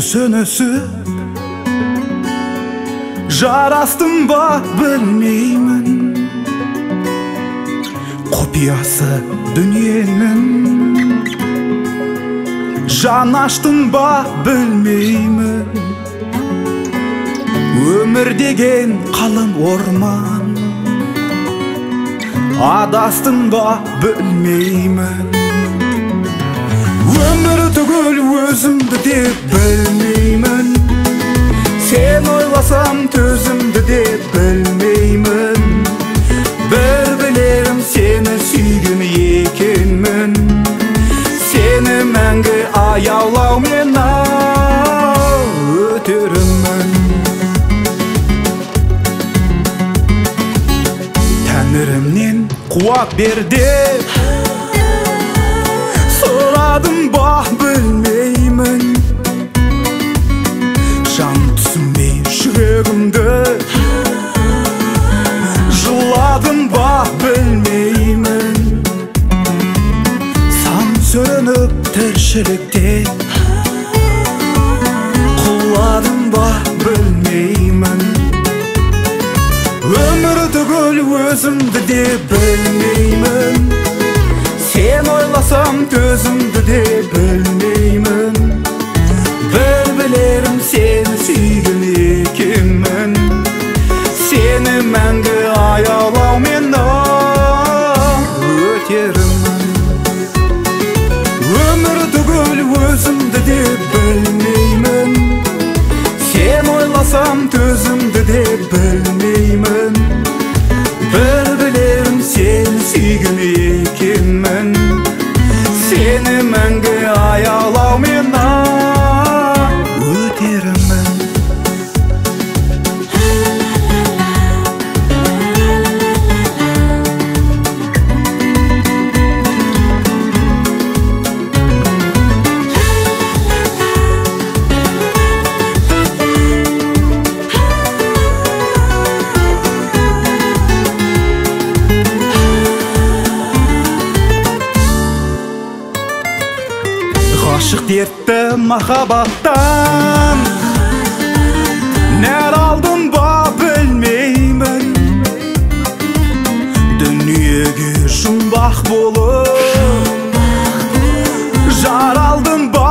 сөнөсү жарастым ба білмеймін. Құпиясы дүниенің. Жан аштым ба білмеймін. Өмір деген қалың орман. Адастым ба білмеймін. Өмір түгіл өзімді де білмеймін. Сен ойласам төзімді де білмеймін. Бір білерім сені сүйген екенмін. Сені мәңгі аяулаумен өтерімін тәңірімнен қуат бер деп. Түгіл өзімді де білмеймін сен ойласам төзімді де білмеймін ғашық дертті махаббаттан. Нәр алдым ба білмеймін. Дүниеге жұмбақ болып жаралдым ба